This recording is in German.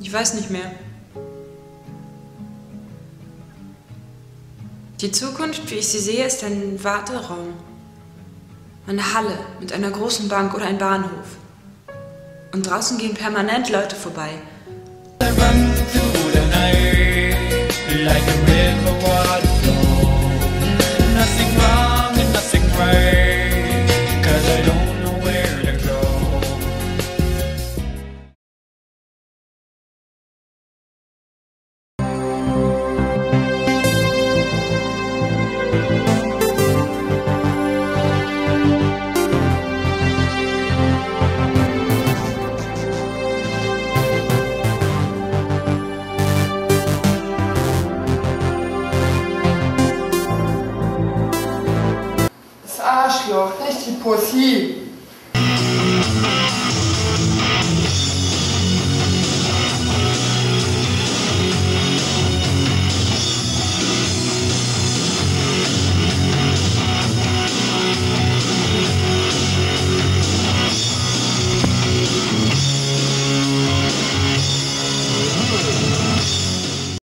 Ich weiß nicht mehr. Die Zukunft, wie ich sie sehe, ist ein Warteraum. Eine Halle mit einer großen Bank oder ein Bahnhof. Und draußen gehen permanent Leute vorbei. like a river water Arschloch, nicht die Pussy.